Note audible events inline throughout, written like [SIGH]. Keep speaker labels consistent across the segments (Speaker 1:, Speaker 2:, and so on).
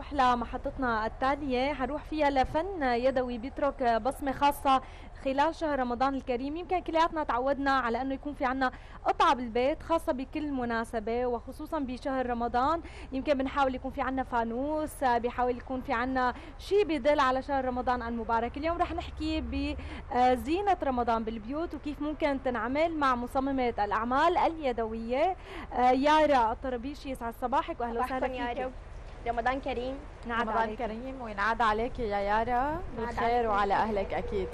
Speaker 1: نروح لمحطتنا التالية حنروح فيها لفن يدوي بيترك بصمة خاصة خلال شهر رمضان الكريم. يمكن كلياتنا تعودنا على أنه يكون في عنا قطعة بالبيت خاصة بكل مناسبة وخصوصا بشهر رمضان. يمكن بنحاول يكون في عنا فانوس بيحاول يكون في عنا شيء بيدل على شهر رمضان المبارك. اليوم رح نحكي بزينة رمضان بالبيوت وكيف ممكن تنعمل مع مصممة الأعمال اليدوية. يارا الطربيشي يسعد صباحك واهلا وسهلا
Speaker 2: فيك. رمضان كريم.
Speaker 3: نعاد رمضان عليك. كريم وينعاد عليك يا يارا. بالخير وعلى أهلك أكيد.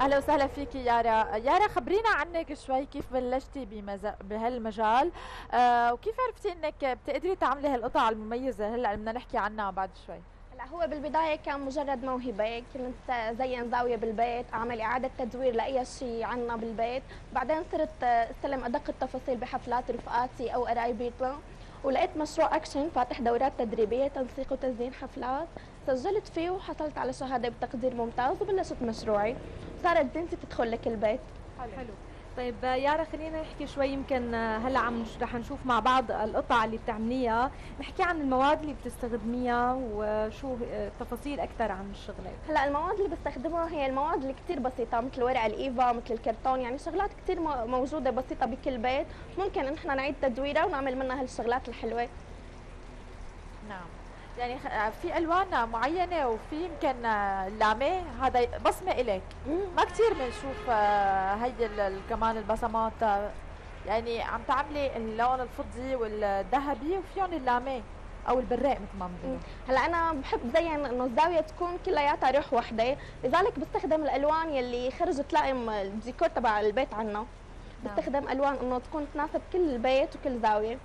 Speaker 3: أهلا وسهلا فيك يارا. يارا خبرينا عنك شوي. كيف بلشتي بمز... بهالمجال؟ آه وكيف عرفتي إنك بتقدري تعملي هالقطع المميزة؟ هلأ بدنا نحكي عنها بعد شوي.
Speaker 2: هلأ هو بالبداية كان مجرد موهبة. كنت زين زاوية بالبيت أعمل إعادة تدوير لأي شيء عنا بالبيت. بعدين صرت استلم أدق التفاصيل بحفلات رفقاتي أو قرايبي ولقيت مشروع أكشن فاتح دورات تدريبية تنسيق وتزيين حفلات سجلت فيه وحصلت على شهادة بتقدير ممتاز وبلشت مشروعي. صارت زينتي تدخل لكل بيت
Speaker 1: حلو, حلو. طيب يارا خلينا نحكي شوي يمكن هلأ عم رح نشوف مع بعض القطع اللي بتعمليها. نحكي عن المواد اللي بتستخدميها وشو تفاصيل أكثر عن الشغلة.
Speaker 2: هلأ المواد اللي بستخدمها هي المواد اللي كثير بسيطة مثل ورق الإيفا مثل الكرتون يعني شغلات كثير موجودة بسيطة بكل بيت. ممكن نحن نعيد تدويرها ونعمل منها هالشغلات الحلوة.
Speaker 3: نعم. يعني في ألوان معينة وفي يمكن لامة هذا بصمة إلك. ما كثير بنشوف آه، هيدي كمان البصمات يعني عم تعملي اللون الفضي والذهبي وفيهم اللامة أو البراق مثل ما بنقول
Speaker 2: هلا أنا بحب زين إنه الزاوية تكون كلياتها روح وحدة. لذلك بستخدم الألوان يلي خرج تلائم الديكور تبع البيت عنا نعم. بستخدم ألوان إنه تكون تناسب كل البيت وكل زاوية.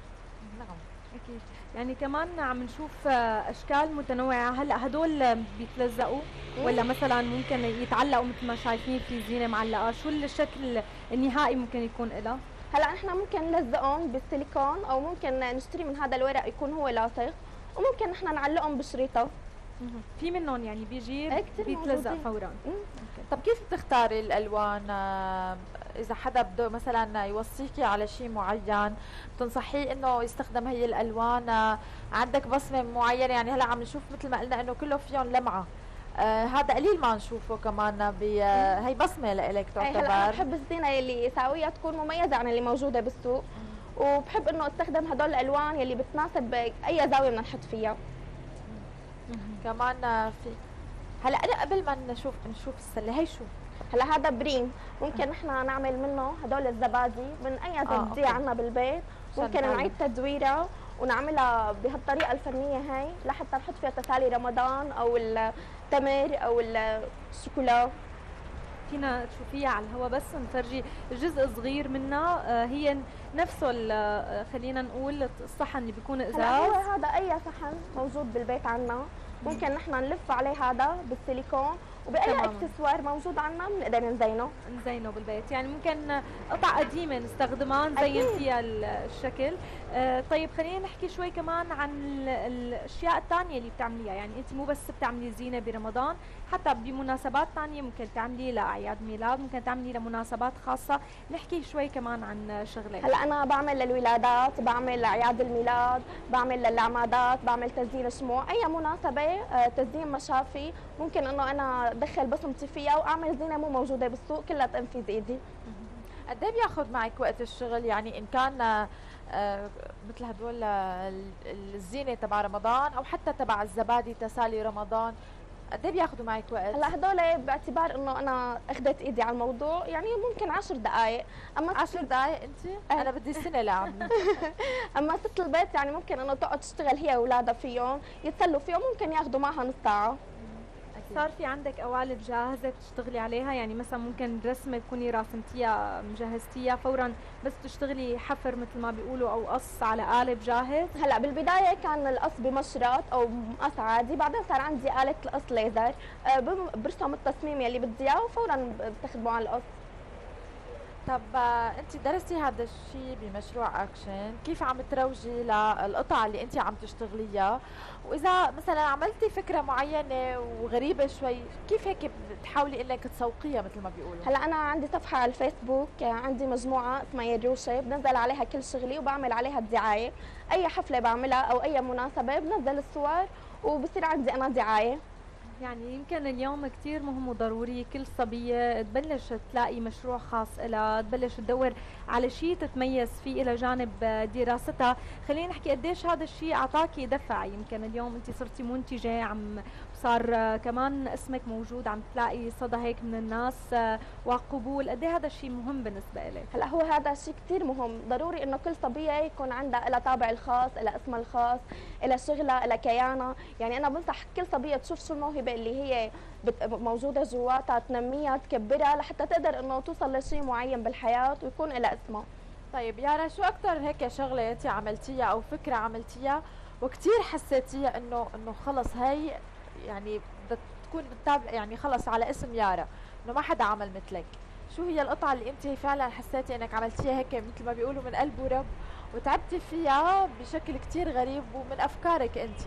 Speaker 1: نعم أكيد. يعني كمان عم نشوف أشكال متنوعة. هلأ هدول بيتلزقوا ولا مثلا ممكن يتعلقوا مثل ما شايفين في زينة معلقة؟ شو الشكل النهائي ممكن يكون لها
Speaker 2: هلأ نحن ممكن نلزقهم بالسيليكون أو ممكن نشتري من هذا الورق يكون هو لاصق وممكن نحن نعلقهم بشريطة.
Speaker 1: في منهم يعني بيجي بيتلزق فورا.
Speaker 3: طب كيف بتختاري الألوان؟ آه، إذا حدا بده مثلا يوصيكي على شيء معين تنصحيه إنه يستخدم هي الألوان. آه، عندك بصمة معينة؟ يعني هلأ عم نشوف مثل ما قلنا إنه كله فيهم لمعة. آه هذا قليل ما نشوفه كمان آه هي بصمة لإلك تعتبر
Speaker 2: هلأ بحب الزينة اللي ساويها تكون مميزة عن اللي موجودة بالسوق. وبحب إنه أستخدم هدول الألوان يلي بتناسب أي زاوية بدنا نحط فيها.
Speaker 3: كمان في هلأ أنا قبل ما نشوف نشوف السلة هي شو؟
Speaker 2: هلا هذا بريم. ممكن نحن نعمل منه هدول الزبادي من أي زبدية آه عندنا بالبيت. ممكن نعيد تدويرها ونعملها بهالطريقة الفنية هاي لحتى نحط فيها تسالي رمضان أو التمر أو الشوكولا
Speaker 1: فينا تشوفيها على الهواء بس نفرجي جزء صغير منها آه، هي نفسه آه، خلينا نقول الصحن اللي بيكون إزاز.
Speaker 2: هذا أي صحن موجود بالبيت عنا. ممكن نحن نلف عليه هذا بالسيليكون. وبأي اكسسوار موجود عنا بنقدر نزينه
Speaker 1: نزينه بالبيت. يعني ممكن قطع قديمة نستخدمها نزين فيها الشكل. آه طيب خلينا نحكي شوي كمان عن الأشياء الثانية اللي بتعمليها. يعني أنت مو بس بتعملي زينة برمضان حتى بمناسبات ثانية ممكن تعملي لأعياد ميلاد ممكن تعملي لمناسبات خاصة. نحكي شوي كمان عن شغلك
Speaker 2: هلا أنا بعمل للولادات بعمل لاعياد الميلاد بعمل للعمادات بعمل تزيين شموع أي مناسبة آه تزيين مشافي ممكن إنه أنا أدخل بصمتي فيها وأعمل زينة مو موجودة بالسوق كلها تنفيذ إيدي
Speaker 3: قد إيه بياخذ معك وقت الشغل يعني إن كان آه مثل هدول الزينة تبع رمضان أو حتى تبع الزبادي تسالي رمضان قد إيه بياخذوا معك وقت؟
Speaker 2: هلأ هدول باعتبار إنه أنا اخذت إيدي على الموضوع يعني ممكن 10 دقائق
Speaker 3: أما 10 دقائق أنت؟ أه. أنا بدي سنة لاعمل [LAUGHS]
Speaker 2: أما ست البيت يعني ممكن إنه تقعد تشتغل هي وأولادها فيهم يتسلوا فيهم ممكن ياخذوا معها نص ساعه
Speaker 1: صار في عندك قوالب جاهزة بتشتغلي عليها؟ يعني مثلا ممكن رسمة تكوني راسمتيها مجهزتيها فورا بس تشتغلي حفر مثل ما بيقولوا أو قص على قالب جاهز؟
Speaker 2: هلأ بالبداية كان القص بمشرط أو مقص عادي بعدين صار عندي آلة القص ليزر آه، برسم التصميم يلي بدي إياه وفورا بستخدمه على القص.
Speaker 3: طب آه، انت درستي هذا الشيء بمشروع اكشن كيف عم تروجي للقطع اللي انت عم تشتغليها؟ وإذا مثلا عملتي فكرة معينة وغريبة شوي كيف هيك بتحاولي إنك تسوقيها مثل ما بيقولوا؟
Speaker 2: هلأ أنا عندي صفحة على الفيسبوك عندي مجموعة اسمها يروشه بنزل عليها كل شغلي وبعمل عليها الدعايه أي حفلة بعملها أو أي مناسبة بنزل الصور وبصير عندي أنا دعاية.
Speaker 1: يعني يمكن اليوم كتير مهم وضروري كل صبية تبلش تلاقي مشروع خاص لها تبلش تدور على شيء تتميز فيه إلى جانب دراستها. خلينا نحكي قديش هذا الشيء أعطاكي دفع. يمكن اليوم أنت صرتي منتجة عم صار كمان اسمك موجود عم تلاقي صدى هيك من الناس وقبول. قد هذا الشيء مهم بالنسبة لك
Speaker 2: هلأ هو هذا الشيء كثير مهم. ضروري إنه كل صبية يكون عندها لها طابع الخاص لها اسمها الخاص لها شغلها لها كيانها. يعني أنا بنصح كل صبية تشوف شو الموهبة اللي هي موجودة جواتها تنميها تكبرها لحتى تقدر إنه توصل لشيء معين بالحياة ويكون لها اسمها.
Speaker 3: طيب يارا شو أكثر هيك شغلة انت عملتيها أو فكرة عملتيها وكثير حسيتيها انه إنه خلص هي يعني بدها تكون يعني خلص على اسم يارا إنه ما حدا عمل مثلك؟ شو هي القطعة اللي انت فعلا حسيتي إنك عملتيها هيك مثل ما بيقولوا من قلب ورب وتعبتي فيها بشكل كتير غريب ومن أفكارك انت؟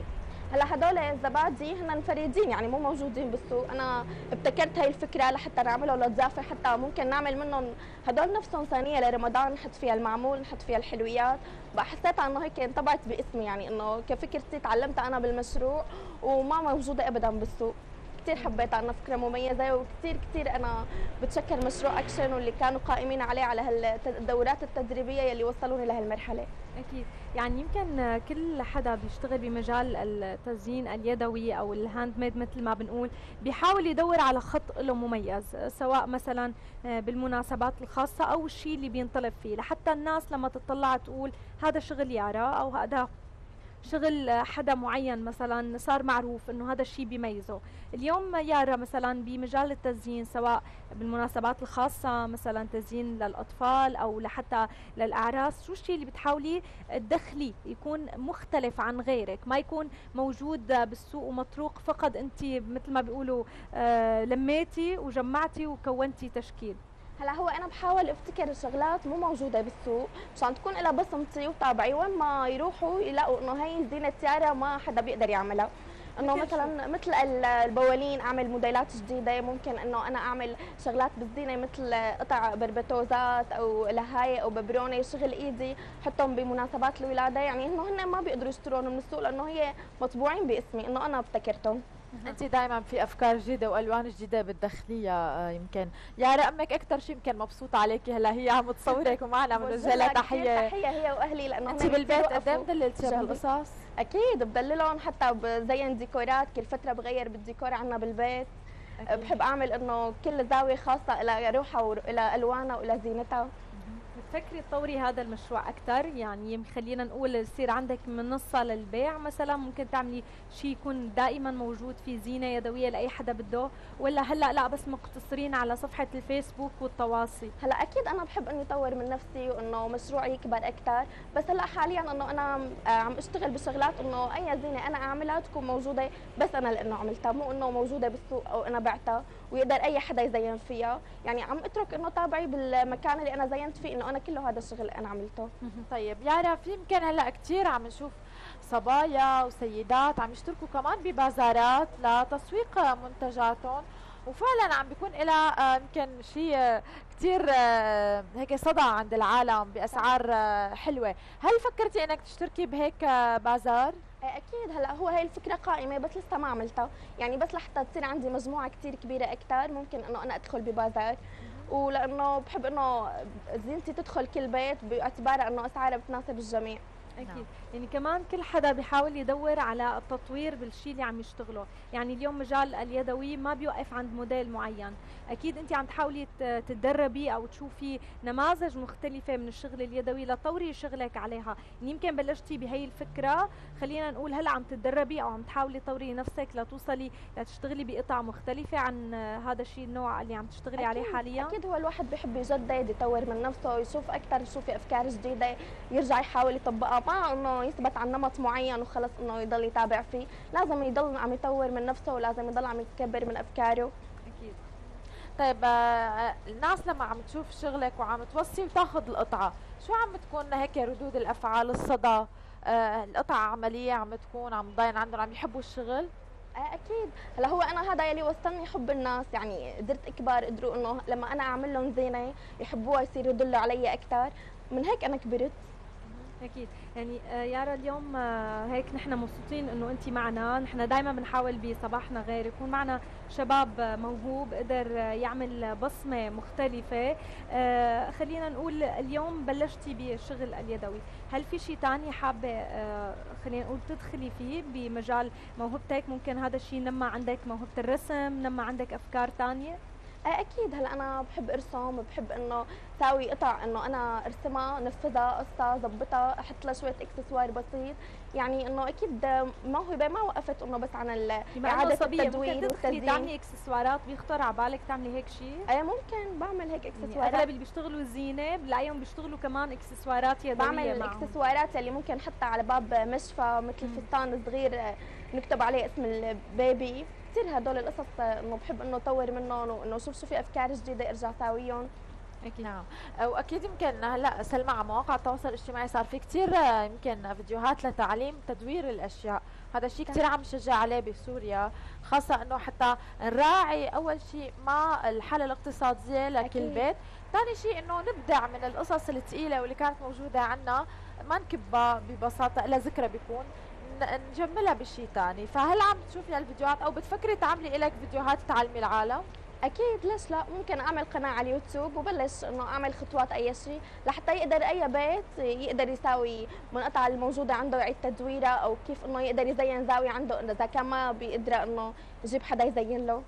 Speaker 2: هلا هدول الزبادي هن فريدين يعني مو موجودين بالسوق. أنا ابتكرت هاي الفكرة لحتى نعملها لضيافه حتى ممكن نعمل منهم هدول نفسهم صينية لرمضان نحط فيها المعمول نحط فيها الحلويات. حسيتها إنه هيك انطبعت باسمي يعني إنه كفكرتي تعلمتها أنا بالمشروع وما موجودة ابدا بالسوق. كثير حبيتها انها فكرة مميزة وكثير كثير أنا بتشكر مشروع اكشن واللي كانوا قائمين عليه على هالدورات التدريبية يلي وصلوني لهالمرحله
Speaker 1: أكيد. يعني يمكن كل حدا بيشتغل بمجال التزيين اليدوي أو ال handmade مثل ما بنقول بيحاول يدور على خط له مميز سواء مثلا بالمناسبات الخاصة أو الشيء اللي بينطلب فيه لحتى الناس لما تطلع تقول هذا شغل يارا أو هذا شغل حدا معين مثلا صار معروف إنه هذا الشيء بيميزه. اليوم يارا مثلا بمجال التزيين سواء بالمناسبات الخاصة مثلا تزيين للأطفال أو لحتى للأعراس شو الشيء اللي بتحاولي تدخلي يكون مختلف عن غيرك؟ ما يكون موجود بالسوق ومطروق فقط أنت مثل ما بيقولوا آه لميتي وجمعتي وكونتي تشكيل.
Speaker 2: هلا هو أنا بحاول أفتكر شغلات مو موجودة بالسوق مشان تكون لها بصمتي وطابعي وين ما يروحوا يلاقوا إنه هي زينة تيارا ما حدا بيقدر يعملها. إنه مثلا مثل البوالين أعمل موديلات جديدة ممكن إنه أنا أعمل شغلات بالزينة مثل قطع بربتوزات أو لهاية أو ببرونة شغل إيدي حطهم بمناسبات الولادة. يعني إنه هن ما بيقدروا يشترون من السوق لأنه هي مطبوعين باسمي إنه أنا أبتكرتهم.
Speaker 3: انت دائما في أفكار جديدة وألوان جديدة بتدخليها آه، يمكن. يا أمك أكثر شيء يمكن مبسوطه عليكي هلا هي عم تصورك ومعنا بنوجه لها تحية.
Speaker 2: تحية هي وأهلي
Speaker 3: لأنه أنت بالبيت قد إيه مدللتي بهالقصص؟
Speaker 2: أكيد بدللهم حتى بزين ديكورات كل فترة بغير بالديكور عندنا بالبيت. أكيد. بحب أعمل إنه كل زاوية خاصة لها روحها والى ألوانها وإلى زينتها.
Speaker 1: بتفكري تطوري هذا المشروع أكثر؟ يعني خلينا نقول يصير عندك منصة للبيع مثلا ممكن تعملي شيء يكون دائما موجود في زينة يدوية لأي حدا بده؟ ولا هلأ لا بس مقتصرين على صفحة الفيسبوك والتواصي؟
Speaker 2: هلأ أكيد أنا بحب إني أطور من نفسي وإنه مشروعي يكبر أكثر. بس هلأ حاليا إنه أنا عم أشتغل بشغلات إنه أي زينة أنا اعملها تكون موجودة بس أنا لأنه عملتها مو إنه موجودة بالسوق أو أنا بعتها. ويقدر أي حدا يزين فيها. يعني عم أترك إنه تابعي بالمكان اللي أنا زينت فيه إنه أنا كله هذا الشغل أنا عملته.
Speaker 3: طيب يارا في يمكن هلأ كثير عم نشوف صبايا وسيدات عم يشتركوا كمان ببازارات لتسويق منتجاتهم. وفعلا عم بيكون لها آه، يمكن شيء كثير آه، هيك صدى عند العالم بأسعار آه، حلوة. هل فكرتي إنك تشتركي بهيك بازار؟
Speaker 2: أكيد هلا هو هي الفكرة قائمة بس لسه ما عملتها. يعني بس لحتى تصير عندي مجموعة كثير كبيرة أكثر ممكن إنه أنا أدخل ببازار. ولأنه بحب إنه زينتي تدخل كل بيت باعتبار إنه أسعارها بتناسب الجميع.
Speaker 1: أكيد. نعم. يعني كمان كل حدا بيحاول يدور على التطوير بالشيء اللي عم يشتغله. يعني اليوم مجال اليدوي ما بيوقف عند موديل معين. أكيد أنت عم تحاولي تتدربي أو تشوفي نماذج مختلفة من الشغل اليدوي لتطوري شغلك عليها. يعني يمكن بلشتي بهي الفكرة. خلينا نقول هلا عم تتدربي أو عم تحاولي تطوري نفسك لتوصلي لتشتغلي بقطع مختلفة عن هذا الشيء النوع اللي عم تشتغلي
Speaker 2: عليه
Speaker 1: حاليا.
Speaker 2: أكيد هو الواحد بحب يجدد يطور من نفسه يشوف أكثر يشوف أفكار جديدة يرجع يحاول يطبقها ما إنه يثبت على نمط معين وخلص إنه يضل يتابع فيه. لازم يضل عم يطور من نفسه ولازم يضل عم يكبر من أفكاره.
Speaker 3: أكيد. طيب آه، الناس لما عم تشوف شغلك وعم توصي وتاخذ القطعة شو عم تكون هيك ردود الأفعال الصدى؟ آه، القطعة عملية عم تكون عم تضاين عندهم عم يحبوا الشغل؟
Speaker 2: آه، أكيد. هلا هو أنا هذا يلي وصلني حب الناس. يعني قدرت اكبر قدروا إنه لما أنا أعمل لهم زينة يحبوها يصيروا يدلوا علي أكثر من هيك أنا كبرت.
Speaker 1: أكيد. يعني آه، يارا اليوم آه، هيك نحن مبسوطين إنه انت معنا. نحن دائما بنحاول بصباحنا غير يكون معنا شباب آه، موهوب قدر يعمل بصمة مختلفة. خلينا نقول اليوم بلشتي بالشغل اليدوي. هل في شيء ثاني حابة خلينا نقول تدخلي فيه بمجال موهبتك؟ ممكن هذا الشيء نما عندك موهبة الرسم نما عندك أفكار ثانية
Speaker 2: آه، أكيد. هلأ أنا بحب ارسم بحب إنه ساوي قطع إنه أنا أرسمها نفذها قصها ظبطها أحط لها شوية إكسسوار بسيط. يعني إنه أكيد موهبه ما وقفت إنه بس عن
Speaker 1: إعادة التدوير والتزيين تعملي إكسسوارات بيخطر على بالك تعملي هيك شيء؟
Speaker 2: إيه ممكن بعمل هيك
Speaker 1: يعني إكسسوارات. يعني أغلب اللي بيشتغلوا زينه بلاقيهم بيشتغلوا كمان إكسسوارات يدوية
Speaker 2: بعمل الإكسسوارات اللي ممكن حتى على باب مشفى مثل فستان صغير نكتب عليه اسم البيبي كثير هدول القصص إنه بحب إنه أطور منهم وانه شوف شو في أفكار جديدة إرجع ساويهم
Speaker 3: أكيد نعم. وأكيد يمكن هلأ سلمى على مواقع التواصل الاجتماعي صار في كثير يمكن فيديوهات لتعليم تدوير الأشياء. هذا الشيء كثير عم نشجع عليه بسوريا خاصة إنه حتى نراعي أول شيء ما الحالة الاقتصادية لكل. بيت. ثاني شيء إنه نبدع من القصص الثقيله واللي كانت موجودة عنا ما نكبها ببساطة إلا ذكرى بيكون. نجملها بشيء ثاني فهل عم تشوفي الفيديوهات أو بتفكري تعملي لك فيديوهات تعلمي العالم؟
Speaker 2: أكيد ليش لا؟ ممكن أعمل قناة على اليوتيوب وبلش إنه أعمل خطوات أي شيء لحتى يقدر أي بيت يقدر يساوي منقطع الموجودة عنده يعيد تدويرها أو كيف إنه يقدر يزين زاوية عنده إذا كان ما بيقدر إنه يجيب حدا يزين له.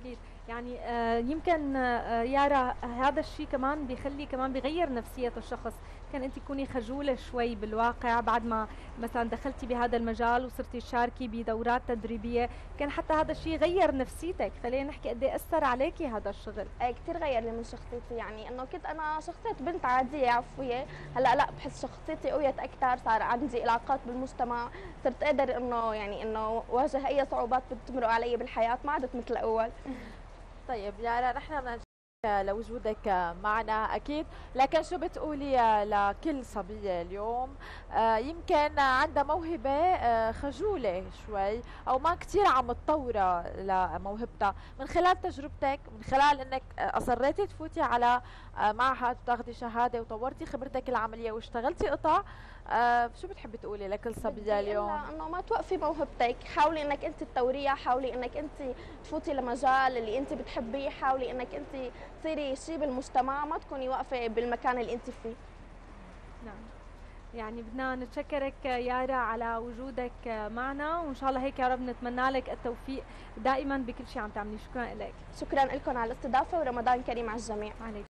Speaker 1: أكيد. يعني آه يمكن آه يارا هذا الشيء كمان بيخلي كمان بيغير نفسية الشخص. كان أنت تكوني خجولة شوي بالواقع بعد ما مثلا دخلتي بهذا المجال وصرتي تشاركي بدورات تدريبية. كان حتى هذا الشيء غير نفسيتك. خلينا نحكي قد إيه أثر عليكي هذا الشغل.
Speaker 2: إيه كثير غير لي من شخصيتي. يعني إنه كنت أنا شخصية بنت عادية عفوية. هلأ لا بحس شخصيتي قويت أكثر صار عندي علاقات بالمجتمع. صرت أقدر إنه يعني إنه واجه أي صعوبات بتمرق علي بالحياة. ما عدت مثل الأول.
Speaker 3: طيب يارا نحن بدنا لوجودك معنا أكيد. لكن شو بتقولي لكل صبيه اليوم؟ آه، يمكن عندها موهبة آه، خجولة شوي أو ما كثير عم تطورها لموهبتها. من خلال تجربتك من خلال إنك أصريتي تفوتي على آه، معهد وتاخذي شهادة وطورتي خبرتك العملية واشتغلتي قطع آه شو بتصحي تقولي لكل صبيه اليوم؟
Speaker 2: إنه ما توقفي موهبتك، حاولي إنك أنت تطوريها، حاولي إنك أنت تفوتي لمجال اللي أنت بتحبيه، حاولي إنك أنت تصيري شيء بالمجتمع، ما تكوني واقفة بالمكان اللي أنت فيه.
Speaker 1: نعم. يعني بدنا نتشكرك يارا على وجودك معنا وإن شاء الله هيك يا رب نتمنى لك التوفيق دائما بكل شيء عم تعملي شكرا لك
Speaker 2: شكرا لكم على الاستضافة ورمضان كريم على الجميع
Speaker 1: عليك